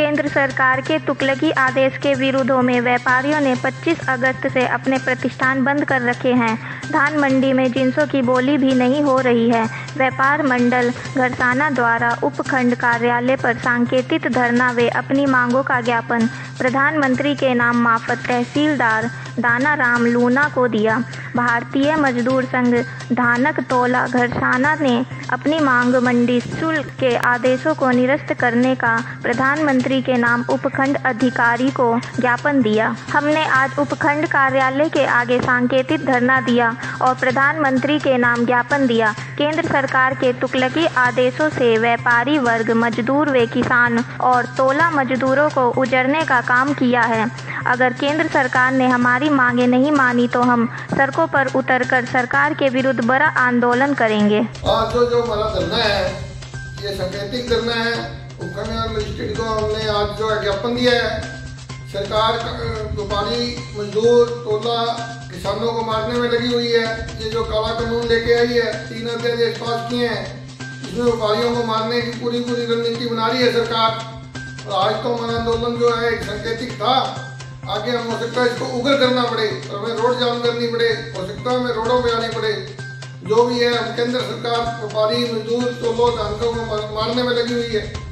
सरकार के तुगलकी आदेश के विरोध में व्यापारियों ने 25 अगस्त से अपने प्रतिष्ठान बंद कर रखे हैं। धान मंडी में जिनसों की बोली भी नहीं हो रही है। व्यापार मंडल घरसाना द्वारा उपखंड कार्यालय पर सांकेतिक धरना वे अपनी मांगों का ज्ञापन, प्रधानमंत्री के नाम माफत तहसीलदार दाना राम लूना को दिया। भारतीय मजदूर संघ धानक तोला घरसाना ने अपनी मांग मंडी शुल्क के आदेशों को निरस्त करने का प्रधानमंत्री के नाम उपखंड अधिकारी को ज्ञापन दिया। हमने आज उपखंड कार्यालय के आगे सांकेतिक धरना दिया और प्रधानमंत्री के नाम ज्ञापन दिया। केंद्र सरकार के तुकलकी आदेशों से व्यापारी वर्ग, मजदूर व किसान और तोला मजदूरों को उजरने का काम किया है। अगर केंद्र सरकार ने हमारी मांगे नहीं मानी तो हम सड़कों पर उतरकर सरकार के विरुद्ध बड़ा आंदोलन करेंगे। आज जो जो हमारा धरना है, ये सांकेतिक धरना है उपखंड मजिस्ट्रेट को हमने आज जो ज्ञापन दिया है, सरकार व्यापारी मजदूर, टोला, किसानों को मारने में लगी हुई है, ये जो काला कानून लेके आई है, तीन अध्यादेश पास किए हैं, इसमें व्यापारियों को मारने की पूरी पूरी रणनीति बना रही है सरकार। और आज तो हमारा आंदोलन जो है, एक संकेतिक था, आगे हम हो सकता है इसको उग्र करना पड़े, और हमें रोड जाम करनी पड़े, हो सकता है हमें रोडों पर आनी पड़े। जो भी है हम केंद्र सरकार, व्यापारी, मजदूर तो बहुत धानकों को मारने में लगी हुई है।